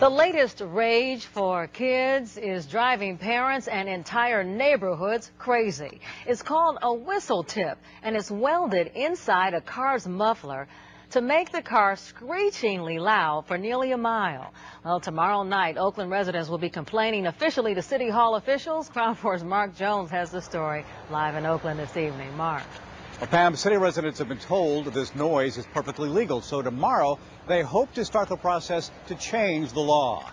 The latest rage for kids is driving parents and entire neighborhoods crazy. It's called a whistle tip, and it's welded inside a car's muffler to make the car screechingly loud for nearly a mile. Well, tomorrow night, Oakland residents will be complaining officially to City Hall officials. KRON 4's Mark Jones has the story live in Oakland this evening. Mark. Well, Pam, city residents have been told this noise is perfectly legal, so tomorrow they hope to start the process to change the law.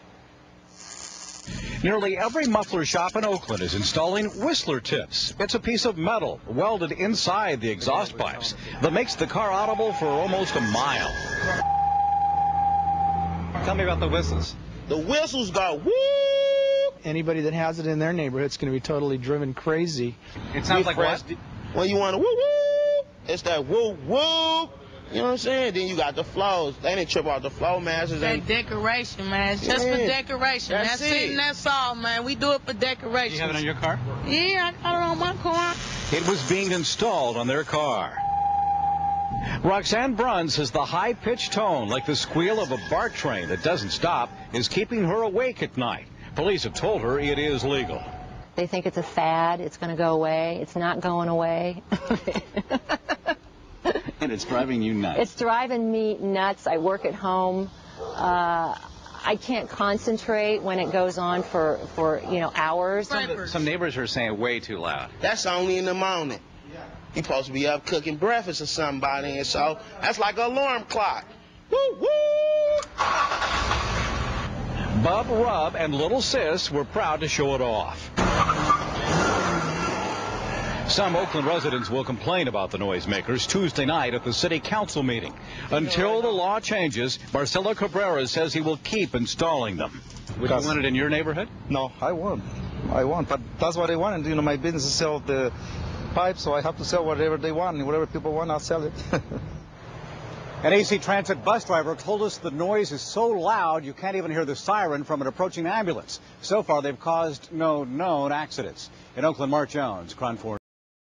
Nearly every muffler shop in Oakland is installing Whistler tips. It's a piece of metal welded inside the exhaust pipes that makes the car audible for almost a mile. Tell me about the whistles. The whistles go woo. Anybody that has it in their neighborhood is going to be totally driven crazy. It sounds like what? When you want to woo woo, it's that woo woo. You know what I'm saying? Then you got the flows. They didn't trip off the Flowmasters. That And decoration, man. It's just for decoration. That's That's, it. it. and that's all, man. We do it for decoration. You have it on your car? Yeah, I got it on my car. It was being installed on their car. Roxanne Brunn says the high-pitched tone, like the squeal of a BART train that doesn't stop, is keeping her awake at night. Police have told her it is legal. They think it's a fad. It's going to go away. It's not going away. And it's driving you nuts. it's driving me nuts. I work at home. Uh, I can't concentrate when it goes on for, for you know, hours. Some neighbors are saying way too loud. that's only in the morning. You supposed to be up cooking breakfast or somebody, and so that's like an alarm clock. Woo woo. Bubb Rubb and Little Sis were proud to show it off. Some Oakland residents will complain about the noisemakers Tuesday night at the city council meeting. Until the law changes, Marcelo Cabrera says he will keep installing them. Would you Because- want it in your neighborhood? No, I won't. I won't. But that's what I want. You know, my business is sell the pipes, so I have to sell whatever they want. And whatever people want, I'll sell it. An AC Transit bus driver told us the noise is so loud you can't even hear the siren from an approaching ambulance. So far, they've caused no known accidents. In Oakland, Mark Jones, KRON 4.